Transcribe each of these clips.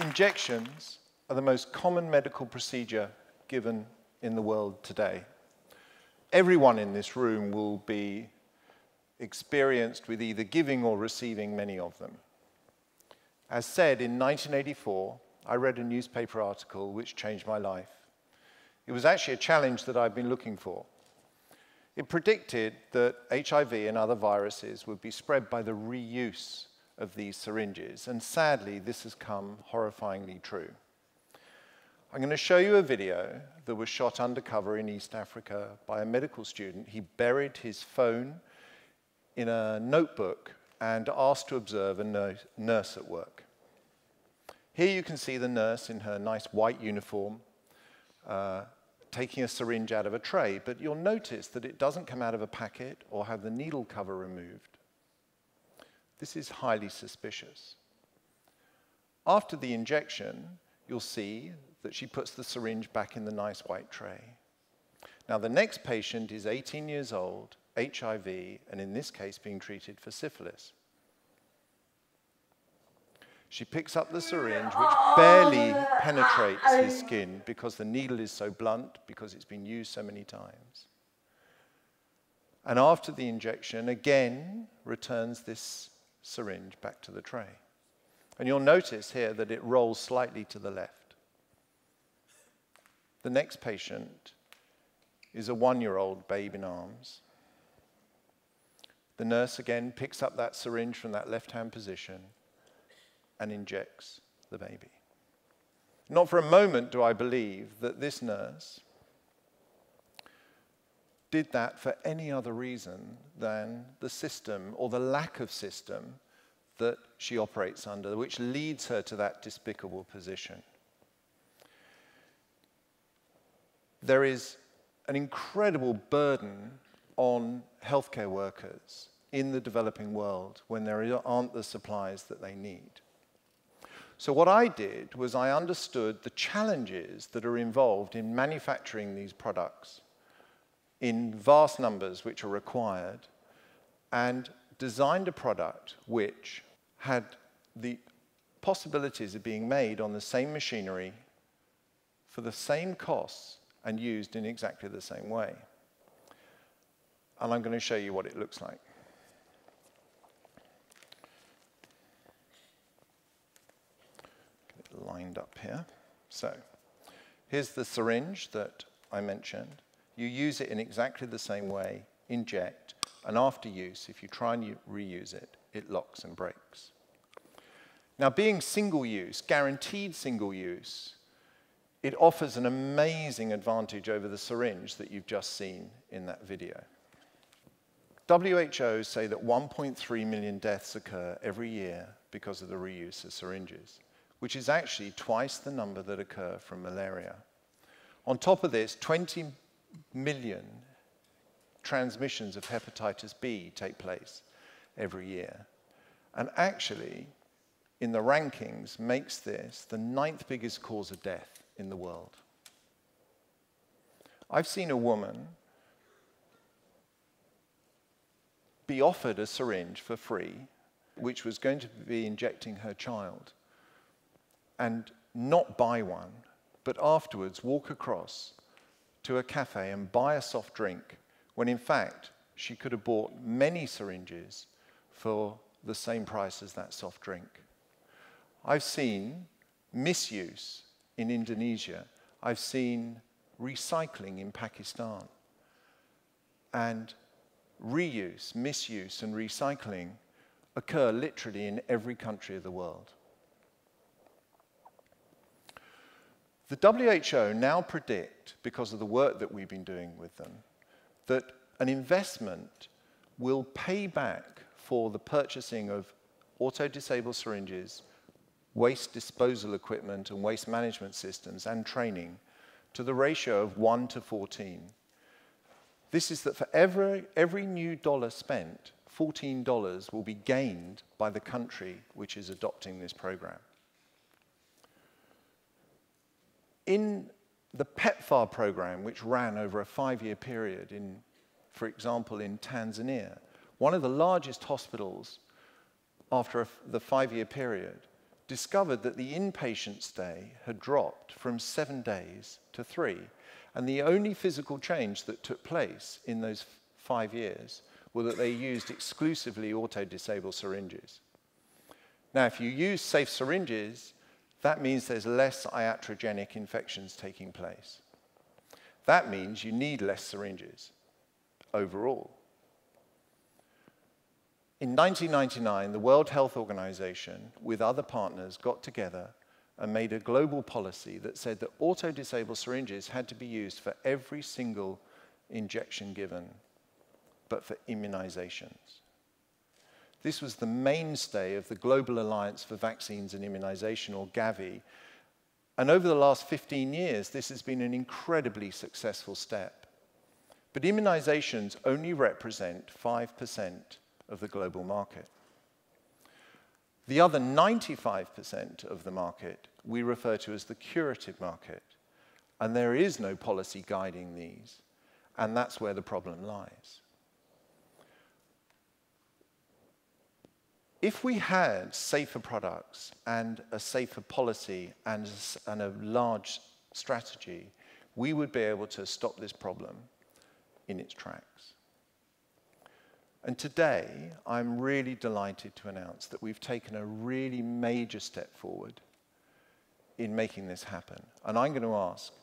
Injections are the most common medical procedure given in the world today. Everyone in this room will be experienced with either giving or receiving many of them. As said, in 1984, I read a newspaper article which changed my life. It was actually a challenge that I'd been looking for. It predicted that HIV and other viruses would be spread by the reuse of these syringes, and sadly, this has come horrifyingly true. I'm going to show you a video that was shot undercover in East Africa by a medical student. He buried his phone in a notebook and asked to observe a nurse at work. Here you can see the nurse in her nice white uniform uh, taking a syringe out of a tray, but you'll notice that it doesn't come out of a packet or have the needle cover removed. This is highly suspicious. After the injection, you'll see that she puts the syringe back in the nice white tray. Now, the next patient is 18 years old, HIV, and in this case, being treated for syphilis. She picks up the syringe, which barely penetrates his skin because the needle is so blunt, because it's been used so many times. And after the injection, again returns this syringe back to the tray. And you'll notice here that it rolls slightly to the left. The next patient is a one year old babe in arms. The nurse again picks up that syringe from that left hand position and injects the baby. Not for a moment do I believe that this nurse did that for any other reason than the system or the lack of system that she operates under, which leads her to that despicable position. There is an incredible burden on healthcare workers in the developing world when there aren't the supplies that they need. So, what I did was I understood the challenges that are involved in manufacturing these products in vast numbers which are required, and designed a product which had the possibilities of being made on the same machinery for the same costs and used in exactly the same way. And I'm going to show you what it looks like. It lined up here. So, here's the syringe that I mentioned. You use it in exactly the same way, inject, and after use, if you try and reuse it, it locks and breaks. Now, being single use, guaranteed single use, it offers an amazing advantage over the syringe that you've just seen in that video. WHO say that 1.3 million deaths occur every year because of the reuse of syringes, which is actually twice the number that occur from malaria. On top of this, 20 million transmissions of hepatitis B take place every year. And actually, in the rankings, makes this the ninth biggest cause of death in the world. I've seen a woman be offered a syringe for free, which was going to be injecting her child, and not buy one, but afterwards walk across to a cafe and buy a soft drink when in fact she could have bought many syringes for the same price as that soft drink. I've seen misuse in Indonesia. I've seen recycling in Pakistan. And reuse, misuse, and recycling occur literally in every country of the world. The WHO now predict, because of the work that we've been doing with them, that an investment will pay back for the purchasing of auto-disabled syringes, waste disposal equipment and waste management systems and training to the ratio of 1 to 14. This is that for every, every new dollar spent, $14 will be gained by the country which is adopting this program. In the PEPFAR program, which ran over a five-year period, in, for example, in Tanzania, one of the largest hospitals after the five-year period discovered that the inpatient stay had dropped from seven days to three. And the only physical change that took place in those five years were that they used exclusively auto-disable syringes. Now, if you use safe syringes, that means there's less iatrogenic infections taking place. That means you need less syringes overall. In 1999, the World Health Organization, with other partners, got together and made a global policy that said that auto-disable syringes had to be used for every single injection given, but for immunizations. This was the mainstay of the Global Alliance for Vaccines and Immunization, or Gavi. And over the last 15 years, this has been an incredibly successful step. But immunizations only represent 5% of the global market. The other 95% of the market we refer to as the curative market. And there is no policy guiding these. And that's where the problem lies. If we had safer products and a safer policy and, and a large strategy, we would be able to stop this problem in its tracks. And today, I'm really delighted to announce that we've taken a really major step forward in making this happen. And I'm going to ask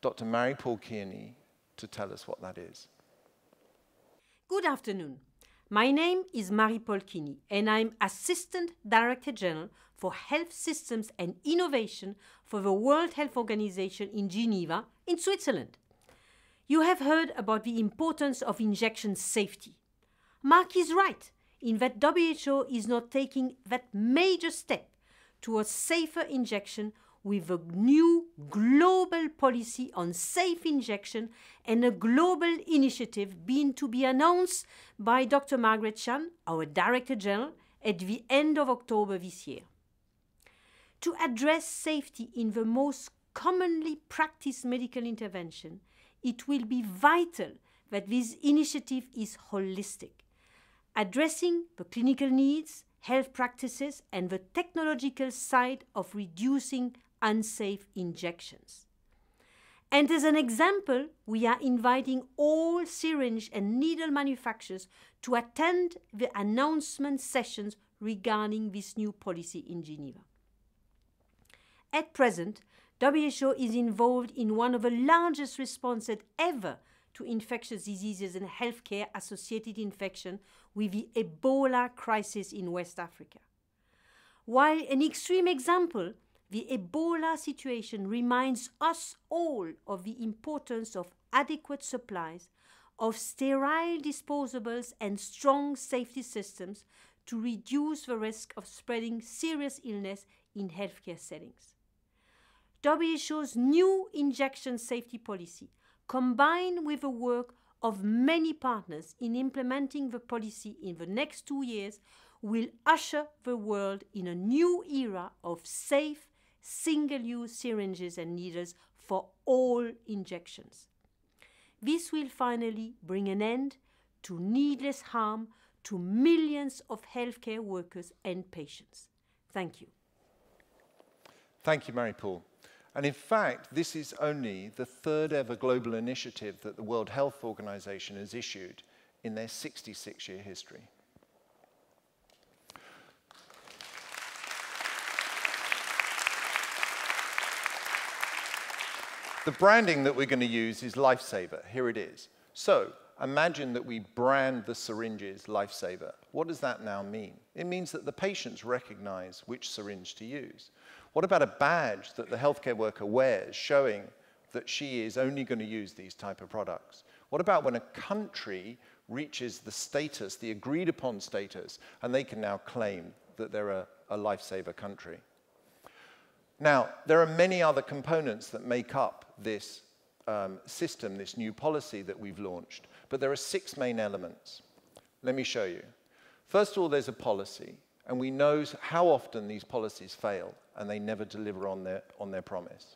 Dr. Marie-Paule Kieny to tell us what that is. Good afternoon. My name is Marie-Paule Kieny, and I'm Assistant Director General for Health Systems and Innovation for the World Health Organization in Geneva, in Switzerland. You have heard about the importance of injection safety. Marc is right in that WHO is not taking that major step towards safer injection with a new global policy on safe injection and a global initiative being to be announced by Dr. Margaret Chan, our Director General, at the end of October this year. To address safety in the most commonly practiced medical intervention, it will be vital that this initiative is holistic addressing the clinical needs, health practices, and the technological side of reducing unsafe injections. And as an example, we are inviting all syringe and needle manufacturers to attend the announcement sessions regarding this new policy in Geneva. At present, WHO is involved in one of the largest responses ever to infectious diseases and healthcare associated infection with the Ebola crisis in West Africa. While an extreme example, the Ebola situation reminds us all of the importance of adequate supplies of sterile disposables and strong safety systems to reduce the risk of spreading serious illness in healthcare settings. WHO's new injection safety policy combined with the work of many partners in implementing the policy in the next two years, will usher the world in a new era of safe, single use syringes and needles for all injections. This will finally bring an end to needless harm to millions of healthcare workers and patients. Thank you. Thank you, Marie-Paule. And in fact, this is only the third ever global initiative that the World Health Organization has issued in their 66 year history. The branding that we're going to use is Lifesaver. Here it is. So imagine that we brand the syringes Lifesaver. What does that now mean? It means that the patients recognize which syringe to use. What about a badge that the healthcare worker wears showing that she is only going to use these type of products? What about when a country reaches the status, the agreed upon status, and they can now claim that they're a, a lifesaver country? Now, there are many other components that make up this um, system, this new policy that we've launched, but there are six main elements. Let me show you. First of all, there's a policy, and we know how often these policies fail and they never deliver on their, on their promise.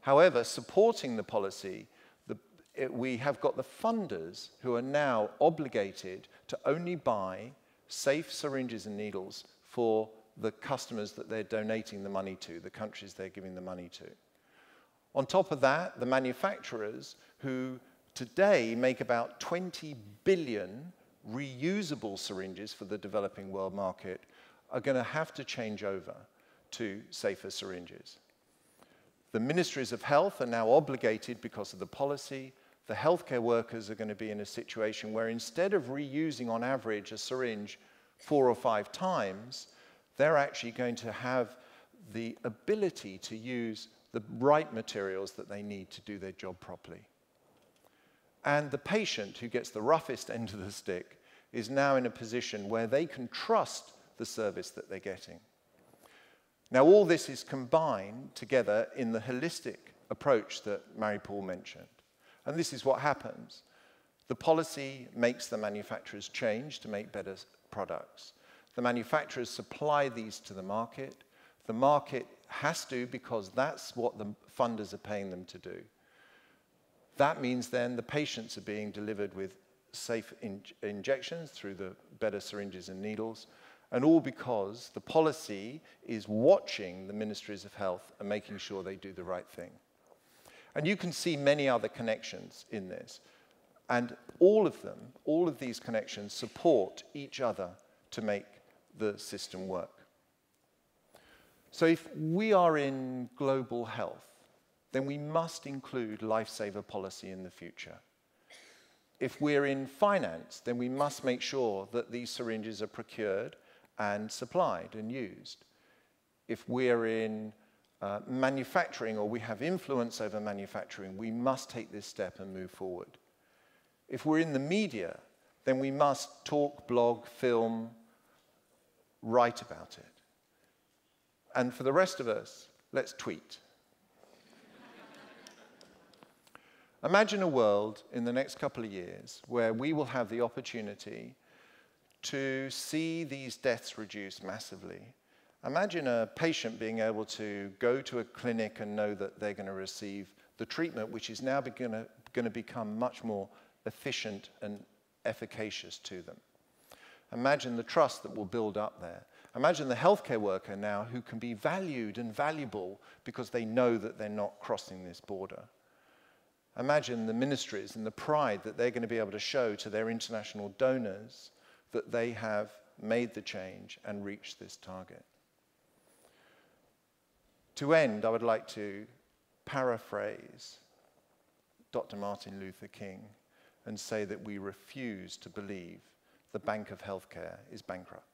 However, supporting the policy, the, it, we have got the funders who are now obligated to only buy safe syringes and needles for the customers that they're donating the money to, the countries they're giving the money to. On top of that, the manufacturers who today make about 20 billion reusable syringes for the developing world market are going to have to change over to safer syringes. The ministries of health are now obligated because of the policy. The healthcare workers are going to be in a situation where instead of reusing on average a syringe four or five times, they're actually going to have the ability to use the right materials that they need to do their job properly. And the patient who gets the roughest end of the stick is now in a position where they can trust the service that they're getting. Now, all this is combined together in the holistic approach that Marie-Paule mentioned. And this is what happens. The policy makes the manufacturers change to make better products. The manufacturers supply these to the market. The market has to because that's what the funders are paying them to do. That means then the patients are being delivered with safe in injections through the better syringes and needles, and all because the policy is watching the ministries of health and making sure they do the right thing. And you can see many other connections in this. And all of them, all of these connections support each other to make the system work. So if we are in global health, then we must include lifesaver policy in the future. If we're in finance, then we must make sure that these syringes are procured and supplied and used. If we're in uh, manufacturing or we have influence over manufacturing, we must take this step and move forward. If we're in the media, then we must talk, blog, film, write about it. And for the rest of us, let's tweet. Imagine a world in the next couple of years where we will have the opportunity to see these deaths reduced massively. Imagine a patient being able to go to a clinic and know that they're going to receive the treatment, which is now going to become much more efficient and efficacious to them. Imagine the trust that will build up there. Imagine the healthcare worker now who can be valued and valuable because they know that they're not crossing this border. Imagine the ministries and the pride that they're going to be able to show to their international donors that they have made the change and reached this target. To end, I would like to paraphrase Dr. Martin Luther King and say that we refuse to believe the Bank of Healthcare is bankrupt.